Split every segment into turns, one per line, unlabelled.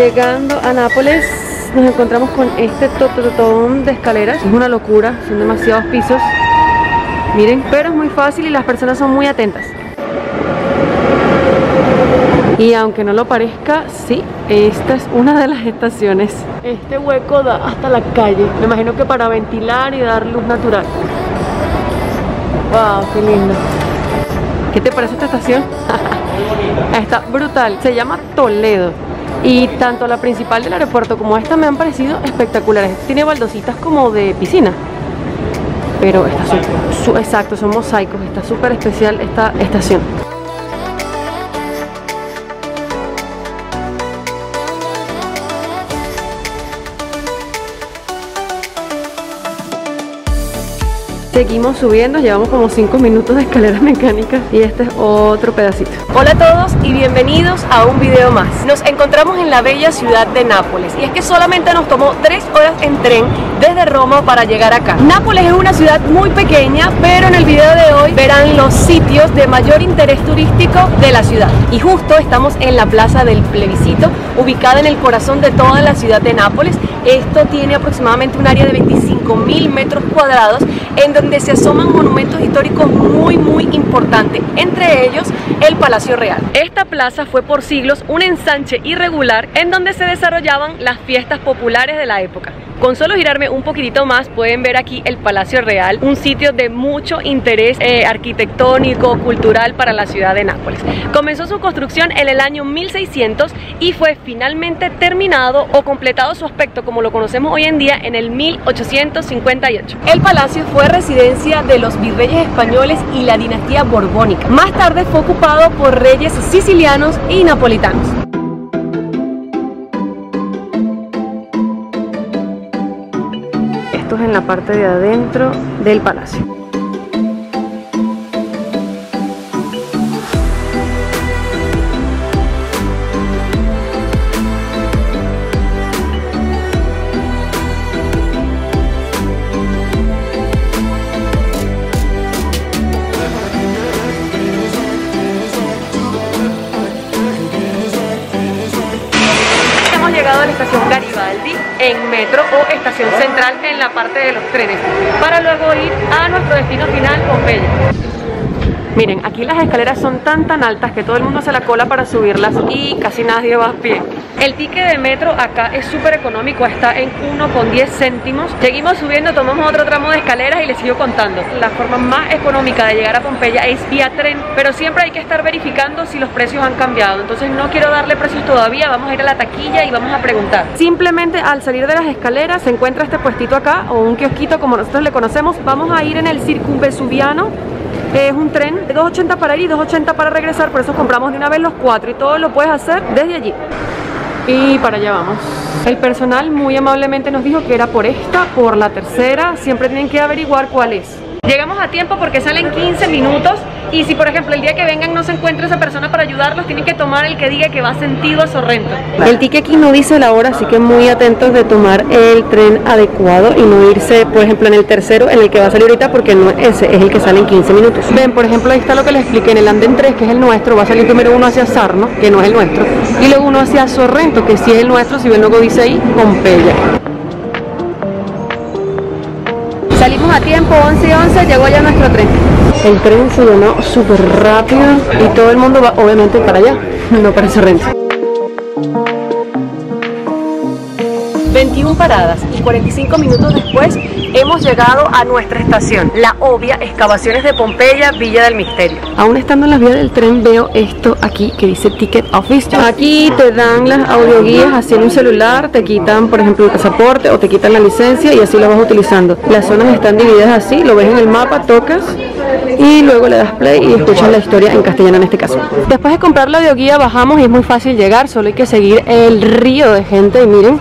Llegando a Nápoles nos encontramos con este tototón de escaleras. Es una locura, son demasiados pisos. Miren, pero es muy fácil y las personas son muy atentas. Y aunque no lo parezca, sí, esta es una de las estaciones. Este hueco da hasta la calle. Me imagino que para ventilar y dar luz natural. Wow, qué lindo. ¿Qué te parece esta estación? Está brutal. Se llama Toledo. Y tanto la principal del aeropuerto como esta me han parecido espectaculares. Tiene baldositas como de piscina. Pero está súper, exacto, son mosaicos. Está súper especial esta estación. Seguimos subiendo, llevamos como 5 minutos de escaleras mecánicas y este es otro pedacito. Hola a todos y bienvenidos a un video más. Nos encontramos en la bella ciudad de Nápoles y es que solamente nos tomó 3 horas en tren desde Roma para llegar acá. Nápoles es una ciudad muy pequeña, pero en el video de hoy verán los sitios de mayor interés turístico de la ciudad. Y justo estamos en la Plaza del Plebiscito, ubicada en el corazón de toda la ciudad de Nápoles. Esto tiene aproximadamente un área de 25 mil metros cuadrados en donde se asoman monumentos históricos muy muy importantes, entre ellos el Palacio Real. Esta plaza fue por siglos un ensanche irregular en donde se desarrollaban las fiestas populares de la época. Con solo girarme un poquitito más pueden ver aquí el Palacio Real, un sitio de mucho interés eh, arquitectónico, cultural para la ciudad de Nápoles. Comenzó su construcción en el año 1600 y fue finalmente terminado o completado su aspecto como lo conocemos hoy en día en el 1858. El palacio fue residencia de los virreyes españoles y la dinastía borbónica. Más tarde fue ocupado por reyes sicilianos y napolitanos. en la parte de adentro del palacio. En metro o estación central en la parte de los trenes para luego ir a nuestro destino final, Pompeya. Miren, aquí las escaleras son tan altas que todo el mundo se la cola para subirlas y casi nadie va a pie. El ticket de metro acá es súper económico, está en 1,10 céntimos. Seguimos subiendo, tomamos otro tramo de escaleras y les sigo contando. La forma más económica de llegar a Pompeya es vía tren, pero siempre hay que estar verificando si los precios han cambiado. Entonces no quiero darle precios todavía, vamos a ir a la taquilla y vamos a preguntar. Simplemente al salir de las escaleras se encuentra este puestito acá o un kiosquito como nosotros le conocemos. Vamos a ir en el Circunvesuviano es un tren de 2.80 para ir y 2.80 para regresar, por eso compramos de una vez los cuatro y todo lo puedes hacer desde allí. Y para allá vamos. El personal muy amablemente nos dijo que era por esta, por la tercera, siempre tienen que averiguar cuál es. Llegamos a tiempo porque salen 15 minutos y si por ejemplo el día que vengan no se encuentra esa persona para ayudarlos, tienen que tomar el que diga que va sentido a Sorrento. El ticket aquí no dice la hora, así que muy atentos de tomar el tren adecuado y no irse, por ejemplo, en el tercero, en el que va a salir ahorita, porque no ese es el que sale en 15 minutos. Ven, por ejemplo, ahí está lo que les expliqué en el andén 3, que es el nuestro, va a salir primero uno hacia Sarno, que no es el nuestro, y luego uno hacia Sorrento, que sí es el nuestro, si ven luego dice ahí, Pompeya. Salimos a tiempo, 11 y 11, llegó ya nuestro tren. El tren se llenó súper rápido y todo el mundo va obviamente para allá, no para Sorrento. 21 paradas y 45 minutos después hemos llegado a nuestra estación, la obvia Excavaciones de Pompeya, Villa del Misterio. Aún estando en la vía del tren veo esto aquí que dice Ticket Office. Aquí te dan las audioguías así en un celular, te quitan por ejemplo el pasaporte o te quitan la licencia y así lo vas utilizando. Las zonas están divididas así, lo ves en el mapa, tocas y luego le das play y escuchas la historia en castellano en este caso. Después de comprar la audioguía bajamos y es muy fácil llegar, solo hay que seguir el río de gente y miren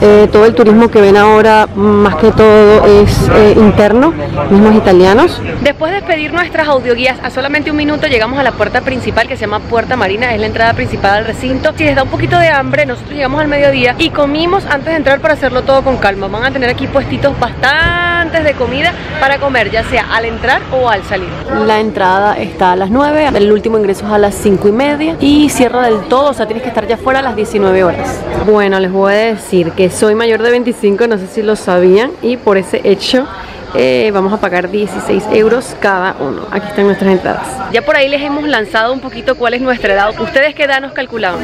eh, todo el turismo que ven ahora, más que todo todo es eh, interno, mismos italianos. Después de pedir nuestras audioguías a solamente un minuto llegamos a la puerta principal que se llama Puerta Marina, es la entrada principal al recinto. Si les da un poquito de hambre, nosotros llegamos al mediodía y comimos antes de entrar para hacerlo todo con calma. Van a tener aquí puestitos bastantes de comida para comer, ya sea al entrar o al salir. La entrada está a las 9, el último ingreso es a las 5 y media y cierra del todo, o sea, tienes que estar ya fuera a las 19 horas. Bueno, les voy a decir que soy mayor de 25, no sé si lo sabían, y por ese hecho eh, vamos a pagar 16 euros cada uno. Aquí están nuestras entradas. Ya por ahí les hemos lanzado un poquito cuál es nuestra edad. ¿Ustedes qué edad nos calculaban?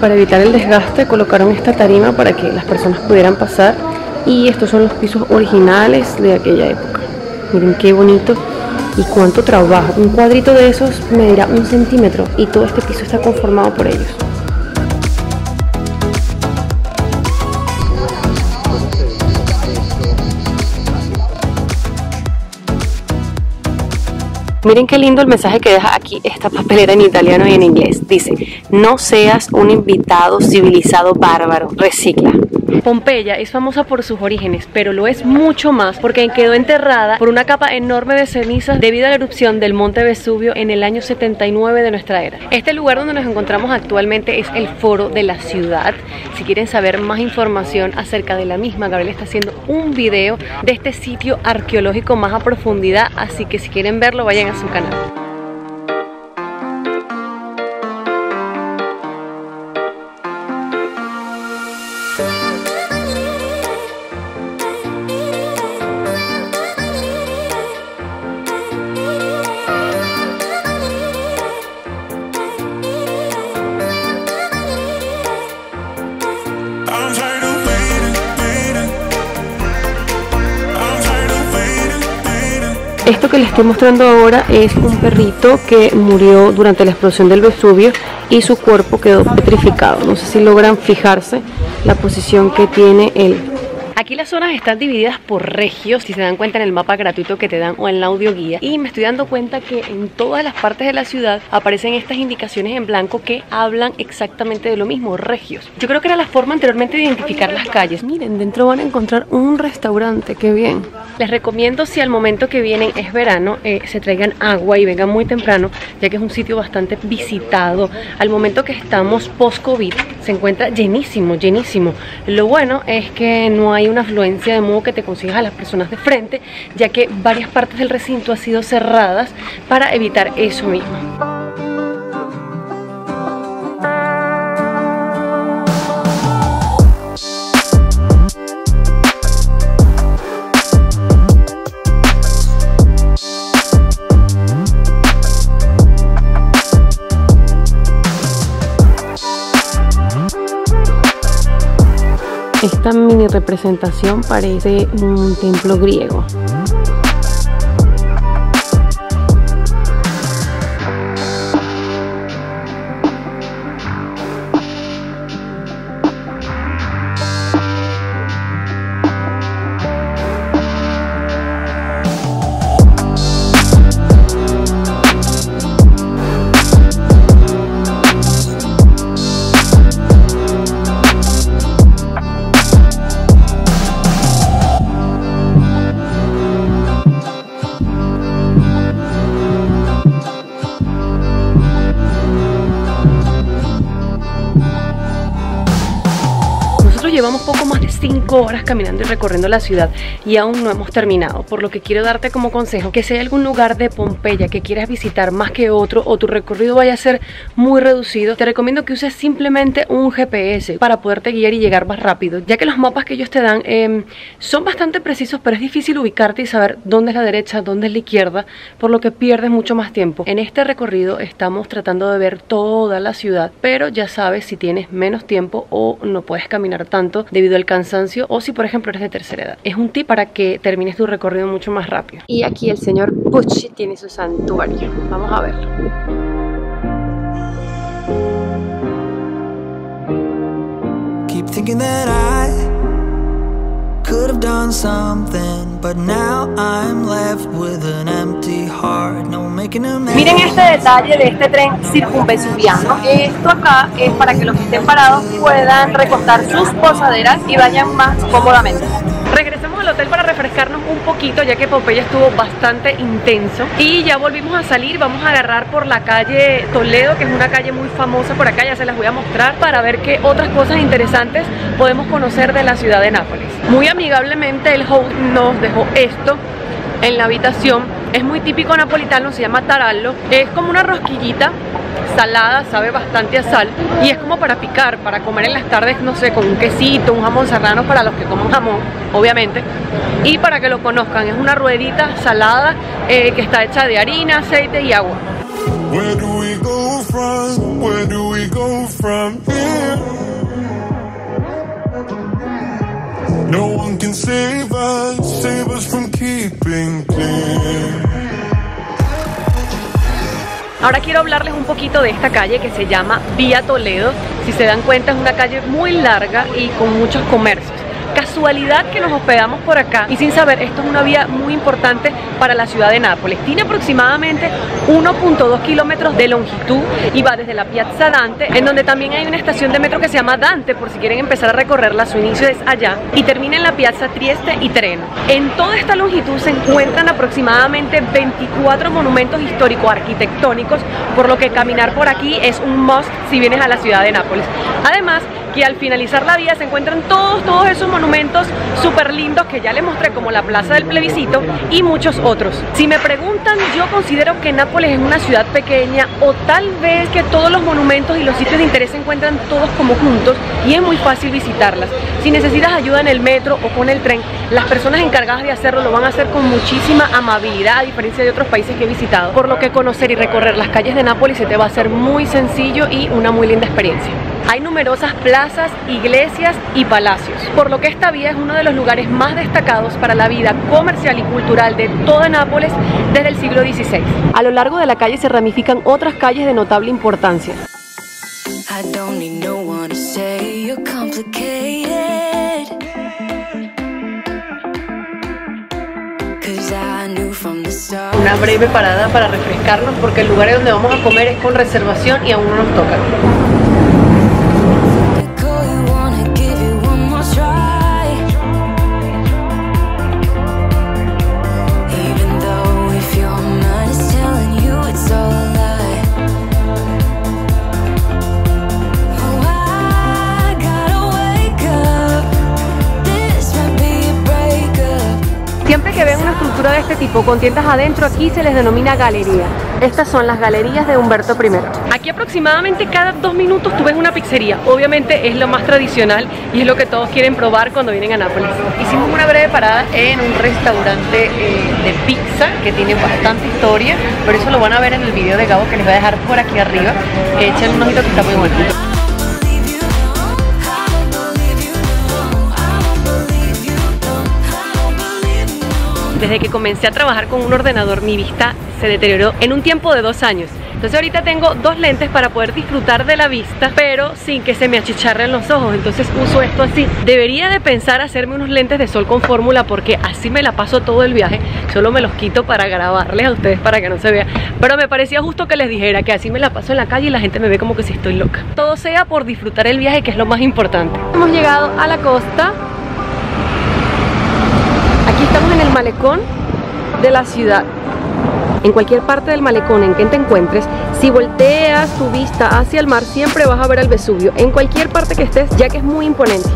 Para evitar el desgaste colocaron esta tarima para que las personas pudieran pasar y estos son los pisos originales de aquella época. Miren qué bonito y cuánto trabajo. Un cuadrito de esos medirá un centímetro y todo este piso está conformado por ellos. Miren qué lindo el mensaje que deja aquí esta papelera en italiano y en inglés. Dice, no seas un invitado civilizado bárbaro, recicla. Pompeya es famosa por sus orígenes, pero lo es mucho más porque quedó enterrada por una capa enorme de cenizas debido a la erupción del monte Vesubio en el año 79 de nuestra era. Este lugar donde nos encontramos actualmente es el foro de la ciudad. Si quieren saber más información acerca de la misma, Gabriel está haciendo un video de este sitio arqueológico más a profundidad, así que si quieren verlo vayan a su canal. Esto que les estoy mostrando ahora es un perrito que murió durante la explosión del Vesubio y su cuerpo quedó petrificado. No sé si logran fijarse la posición que tiene él. Aquí las zonas están divididas por regios, si se dan cuenta en el mapa gratuito que te dan o en la audio guía. Y me estoy dando cuenta que en todas las partes de la ciudad aparecen estas indicaciones en blanco que hablan exactamente de lo mismo, regios. Yo creo que era la forma anteriormente de identificar las calles. Miren, dentro van a encontrar un restaurante, qué bien. Les recomiendo si al momento que vienen es verano, eh, se traigan agua y vengan muy temprano, ya que es un sitio bastante visitado. Al momento que estamos post-COVID, se encuentra llenísimo, llenísimo. Lo bueno es que no hay una afluencia de modo que te consigas a las personas de frente, ya que varias partes del recinto han sido cerradas para evitar eso mismo. Mini representación parece un templo griego. Poco más de 5 horas caminando y recorriendo la ciudad y aún no hemos terminado, por lo que quiero darte como consejo que si hay algún lugar de Pompeya que quieras visitar más que otro o tu recorrido vaya a ser muy reducido, te recomiendo que uses simplemente un GPS para poderte guiar y llegar más rápido, ya que los mapas que ellos te dan em, son bastante precisos, pero es difícil ubicarte y saber dónde es la derecha, dónde es la izquierda, por lo que pierdes mucho más tiempo. En este recorrido estamos tratando de ver toda la ciudad, pero ya sabes si tienes menos tiempo o no puedes caminar tanto debido al cansancio o si por ejemplo eres de tercera edad. Es un tip para que termines tu recorrido mucho más rápido. Y aquí el señor Pucci tiene su santuario. Vamos a verlo. Keep thinking that I
could have done something, but now I'm left with an empty heart. No making a mess.
Miren este detalle de este tren circunvesuviano. Esto acá es para que los que estén parados puedan recostar sus posaderas y vayan más cómodamente. Regresamos para refrescarnos un poquito ya que Pompeya estuvo bastante intenso. Y ya volvimos a salir, vamos a agarrar por la calle Toledo que es una calle muy famosa por acá, ya se las voy a mostrar para ver qué otras cosas interesantes podemos conocer de la ciudad de Nápoles. Muy amigablemente el host nos dejó esto en la habitación, es muy típico napolitano, se llama tarallo, es como una rosquillita salada, sabe bastante a sal y es como para picar, para comer en las tardes, no sé, con un quesito, un jamón serrano para los que comen jamón, obviamente, y para que lo conozcan, es una ruedita salada eh, que está hecha de harina, aceite y agua.
No one can save us, save us from keeping clear.
Ahora quiero hablarles un poquito de esta calle que se llama Vía Toledo. Si se dan cuenta es una calle muy larga y con muchos comercios. Casualidad que nos hospedamos por acá y sin saber, esto es una vía muy importante para la ciudad de Nápoles. Tiene aproximadamente 1.2 kilómetros de longitud y va desde la Piazza Dante, en donde también hay una estación de metro que se llama Dante, por si quieren empezar a recorrerla, su inicio es allá, y termina en la Piazza Trieste y Treno. En toda esta longitud se encuentran aproximadamente 24 monumentos históricos arquitectónicos, por lo que caminar por aquí es un must si vienes a la ciudad de Nápoles. Además, que al finalizar la vía se encuentran todos, todos esos monumentos súper lindos que ya les mostré como la Plaza del Plebiscito y muchos otros. Si me preguntan, yo considero que Nápoles es una ciudad pequeña o tal vez que todos los monumentos y los sitios de interés se encuentran todos como juntos y es muy fácil visitarlas. Si necesitas ayuda en el metro o con el tren, las personas encargadas de hacerlo lo van a hacer con muchísima amabilidad a diferencia de otros países que he visitado, por lo que conocer y recorrer las calles de Nápoles se te va a hacer muy sencillo y una muy linda experiencia. Hay numerosas plazas, iglesias y palacios, por lo que esta vía es uno de los lugares más destacados para la vida comercial y cultural de toda Nápoles desde el siglo XVI. A lo largo de la calle se ramifican otras calles de notable importancia. Una breve parada para refrescarnos porque el lugar donde vamos a comer es con reservación y aún no nos toca. Tipo con tiendas adentro, aquí se les denomina galería. Estas son las galerías de Humberto I. Aquí aproximadamente cada dos minutos tú ves una pizzería. Obviamente es lo más tradicional y es lo que todos quieren probar cuando vienen a Nápoles. Hicimos una breve parada en un restaurante eh, de pizza que tiene bastante historia, pero eso lo van a ver en el video de Gabo que les voy a dejar por aquí arriba. Echen un ojito que está muy bueno. Desde que comencé a trabajar con un ordenador, mi vista se deterioró en un tiempo de dos años. Entonces ahorita tengo dos lentes para poder disfrutar de la vista, pero sin que se me achicharren los ojos. Entonces uso esto así. Debería de pensar hacerme unos lentes de sol con fórmula porque así me la paso todo el viaje. Solo me los quito para grabarles a ustedes para que no se vea. Pero me parecía justo que les dijera que así me la paso en la calle y la gente me ve como que si estoy loca. Todo sea por disfrutar el viaje, que es lo más importante. Hemos llegado a la costa. Estamos en el malecón de la ciudad. En cualquier parte del malecón en que te encuentres, si volteas tu vista hacia el mar, siempre vas a ver el Vesubio. En cualquier parte que estés, ya que es muy imponente.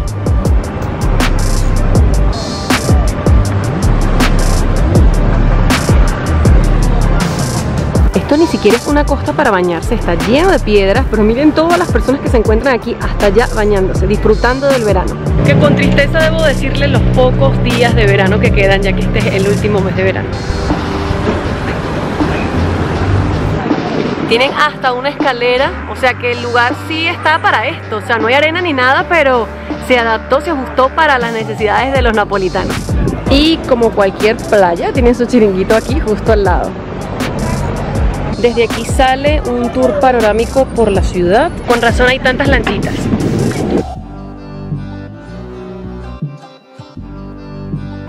Esto ni siquiera es una costa para bañarse, está lleno de piedras, pero miren todas las personas que se encuentran aquí hasta allá bañándose, disfrutando del verano. Que con tristeza debo decirles los pocos días de verano que quedan, ya que este es el último mes de verano. Tienen hasta una escalera, o sea que el lugar sí está para esto, o sea, no hay arena ni nada, pero se adaptó, se ajustó para las necesidades de los napolitanos. Y como cualquier playa, tienen su chiringuito aquí justo al lado. Desde aquí sale un tour panorámico por la ciudad. Con razón hay tantas lanchitas.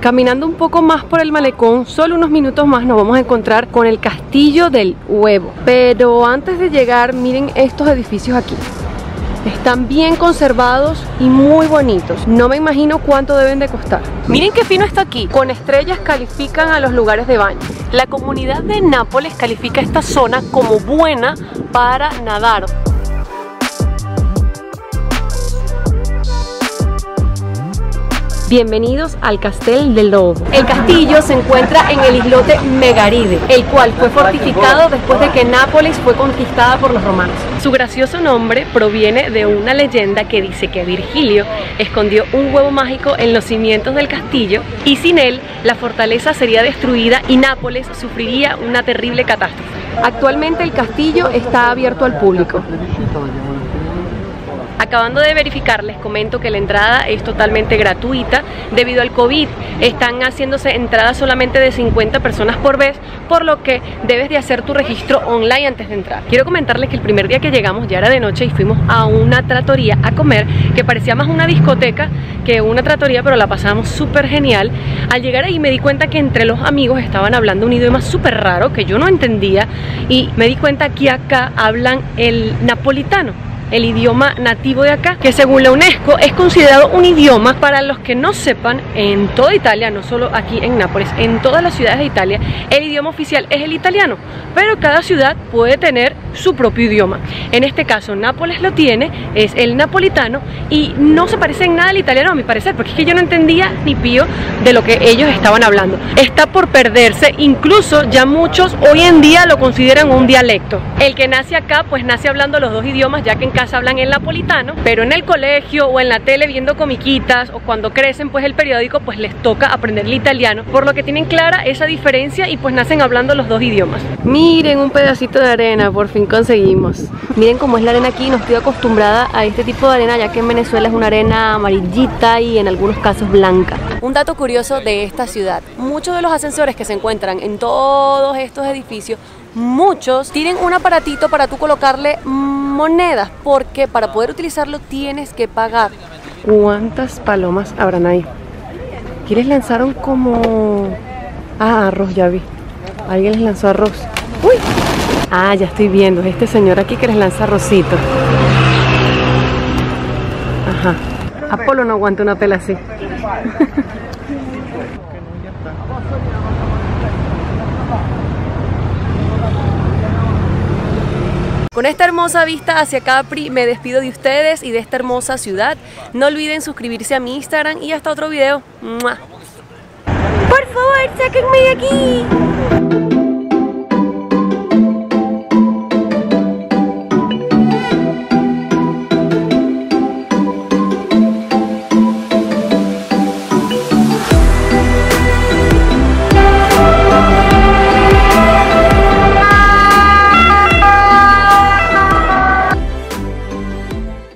Caminando un poco más por el malecón, solo unos minutos más nos vamos a encontrar con el Castillo del Huevo. Pero antes de llegar, miren estos edificios aquí. Están bien conservados y muy bonitos. No me imagino cuánto deben de costar. Miren qué fino está aquí. Con estrellas califican a los lugares de baño. La comunidad de Nápoles califica esta zona como buena para nadar. Bienvenidos al Castel del Lobo. El castillo se encuentra en el islote Megaride, el cual fue fortificado después de que Nápoles fue conquistada por los romanos. Su gracioso nombre proviene de una leyenda que dice que Virgilio escondió un huevo mágico en los cimientos del castillo y sin él la fortaleza sería destruida y Nápoles sufriría una terrible catástrofe. Actualmente el castillo está abierto al público. Acabando de verificar, les comento que la entrada es totalmente gratuita. Debido al COVID, están haciéndose entradas solamente de 50 personas por vez, por lo que debes de hacer tu registro online antes de entrar. Quiero comentarles que el primer día que llegamos ya era de noche y fuimos a una tratoría a comer que parecía más una discoteca que una tratoría, pero la pasamos súper genial. Al llegar ahí me di cuenta que entre los amigos estaban hablando un idioma súper raro que yo no entendía y me di cuenta que acá hablan el napolitano el idioma nativo de acá, que según la UNESCO es considerado un idioma para los que no sepan, en toda Italia, no solo aquí en Nápoles, en todas las ciudades de Italia, el idioma oficial es el italiano, pero cada ciudad puede tener su propio idioma. En este caso, Nápoles lo tiene, es el napolitano y no se parece en nada al italiano a mi parecer, porque es que yo no entendía ni pío de lo que ellos estaban hablando. Está por perderse, incluso ya muchos hoy en día lo consideran un dialecto. El que nace acá, pues nace hablando los dos idiomas, ya que en casa hablan el napolitano, pero en el colegio o en la tele viendo comiquitas o cuando crecen pues el periódico pues les toca aprender el italiano, por lo que tienen clara esa diferencia y pues nacen hablando los dos idiomas. Miren un pedacito de arena, por fin conseguimos. Miren cómo es la arena aquí, no estoy acostumbrada a este tipo de arena ya que en Venezuela es una arena amarillita y en algunos casos blanca. Un dato curioso de esta ciudad, muchos de los ascensores que se encuentran en todos estos edificios muchos tienen un aparatito para tú colocarle monedas, porque para poder utilizarlo tienes que pagar. ¿Cuántas palomas habrán ahí? Aquí les lanzaron como... Ah, arroz, ya vi. Alguien les lanzó arroz. ¡Uy! Ah, ya estoy viendo. este señor aquí que les lanza arrocito. Ajá. Apolo no aguanta una pela así. Con esta hermosa vista hacia Capri me despido de ustedes y de esta hermosa ciudad. No olviden suscribirse a mi Instagram y hasta otro video. Por favor, sáquenme de aquí.